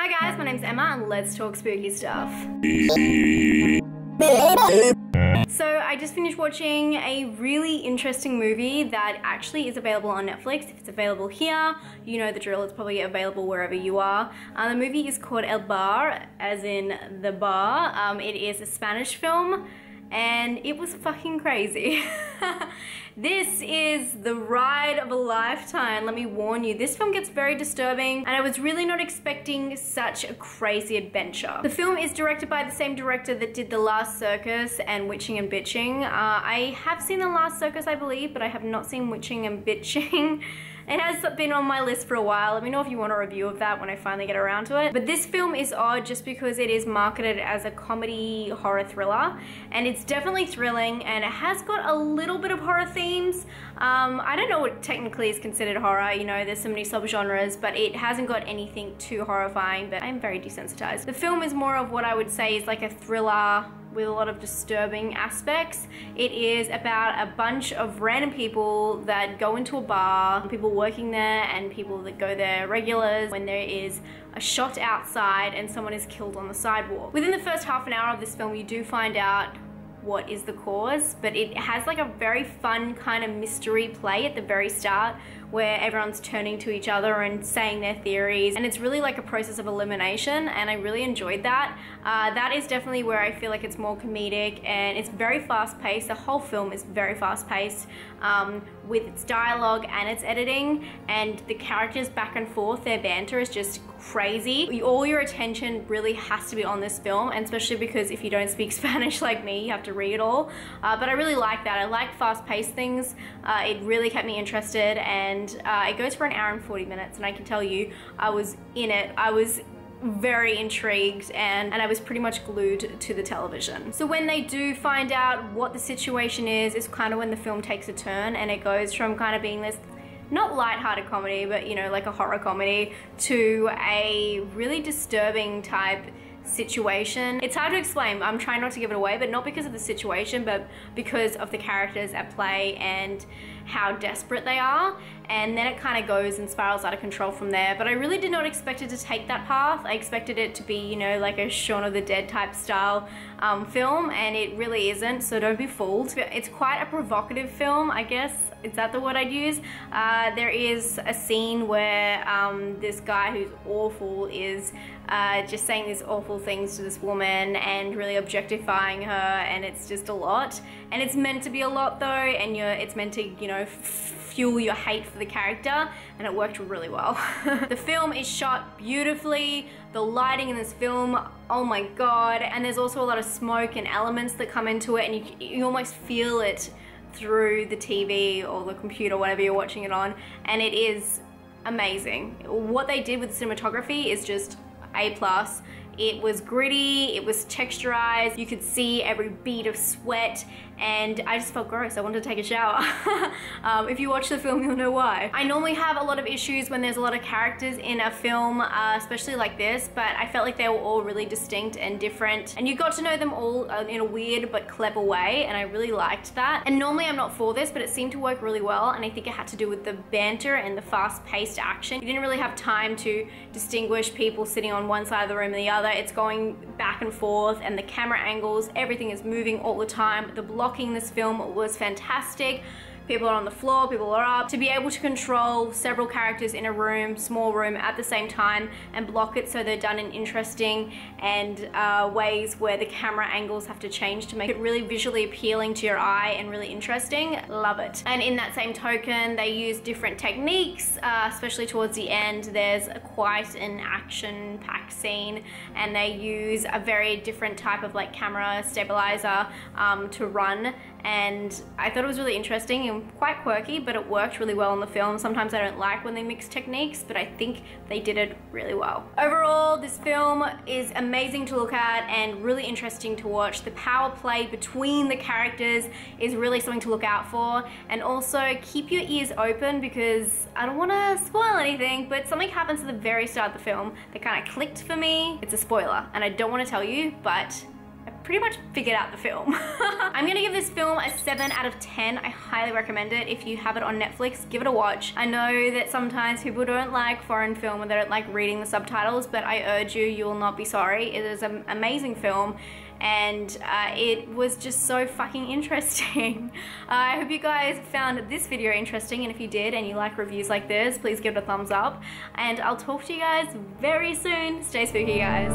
Hi guys, my name's Emma and let's talk spooky stuff. So I just finished watching a really interesting movie that actually is available on Netflix. If it's available here, you know the drill, it's probably available wherever you are. Uh, the movie is called El Bar, as in the bar. Um, it is a Spanish film and it was fucking crazy. this is the ride of a lifetime, let me warn you. This film gets very disturbing and I was really not expecting such a crazy adventure. The film is directed by the same director that did The Last Circus and Witching and Bitching. Uh, I have seen The Last Circus, I believe, but I have not seen Witching and Bitching. It has been on my list for a while. Let me know if you want a review of that when I finally get around to it. But this film is odd just because it is marketed as a comedy horror thriller. And it's definitely thrilling and it has got a little bit of horror themes. Um, I don't know what technically is considered horror. You know, there's so many subgenres, but it hasn't got anything too horrifying. But I'm very desensitized. The film is more of what I would say is like a thriller with a lot of disturbing aspects. It is about a bunch of random people that go into a bar, people working there and people that go there regulars when there is a shot outside and someone is killed on the sidewalk. Within the first half an hour of this film, you do find out what is the cause, but it has like a very fun kind of mystery play at the very start where everyone's turning to each other and saying their theories. And it's really like a process of elimination, and I really enjoyed that. Uh, that is definitely where I feel like it's more comedic and it's very fast paced. The whole film is very fast paced um, with its dialogue and its editing, and the characters back and forth, their banter is just crazy. All your attention really has to be on this film, and especially because if you don't speak Spanish like me, you have to read it all. Uh, but I really like that. I like fast paced things. Uh, it really kept me interested and and uh, it goes for an hour and 40 minutes and I can tell you I was in it I was very intrigued and, and I was pretty much glued to the television. So when they do find out what the situation is, it's kind of when the film takes a turn and it goes from kind of being this not light-hearted comedy, but you know, like a horror comedy to a really disturbing type situation. It's hard to explain. I'm trying not to give it away, but not because of the situation, but because of the characters at play and how desperate they are. And then it kind of goes and spirals out of control from there. But I really did not expect it to take that path. I expected it to be, you know, like a Shaun of the Dead type style um, film, and it really isn't, so don't be fooled. It's quite a provocative film, I guess is that the word I'd use? Uh, there is a scene where um, this guy who's awful is uh, just saying these awful things to this woman and really objectifying her and it's just a lot. And it's meant to be a lot though and you're, it's meant to, you know, fuel your hate for the character and it worked really well. the film is shot beautifully, the lighting in this film, oh my god, and there's also a lot of smoke and elements that come into it and you, you almost feel it through the TV or the computer, whatever you're watching it on, and it is amazing. What they did with cinematography is just A+. plus. It was gritty, it was texturized, you could see every bead of sweat, and I just felt gross. I wanted to take a shower. um, if you watch the film, you'll know why. I normally have a lot of issues when there's a lot of characters in a film, uh, especially like this, but I felt like they were all really distinct and different, and you got to know them all uh, in a weird but clever way, and I really liked that. And normally I'm not for this, but it seemed to work really well, and I think it had to do with the banter and the fast-paced action. You didn't really have time to distinguish people sitting on one side of the room and the other. It's going back and forth, and the camera angles, everything is moving all the time. The block blocking this film was fantastic. People are on the floor, people are up. To be able to control several characters in a room, small room at the same time and block it so they're done in interesting and uh, ways where the camera angles have to change to make it really visually appealing to your eye and really interesting. Love it. And in that same token, they use different techniques, uh, especially towards the end. There's a, quite an action-packed scene and they use a very different type of like camera stabilizer um, to run and I thought it was really interesting and quite quirky but it worked really well in the film. Sometimes I don't like when they mix techniques but I think they did it really well. Overall this film is amazing to look at and really interesting to watch. The power play between the characters is really something to look out for and also keep your ears open because I don't want to spoil anything but something happens at the very start of the film that kind of clicked for me. It's a spoiler and I don't want to tell you but I pretty much figured out the film. I'm gonna give this film a 7 out of 10. I highly recommend it. If you have it on Netflix, give it a watch. I know that sometimes people don't like foreign film or they don't like reading the subtitles, but I urge you, you will not be sorry. It is an amazing film and uh, it was just so fucking interesting. uh, I hope you guys found this video interesting and if you did and you like reviews like this, please give it a thumbs up and I'll talk to you guys very soon. Stay spooky guys.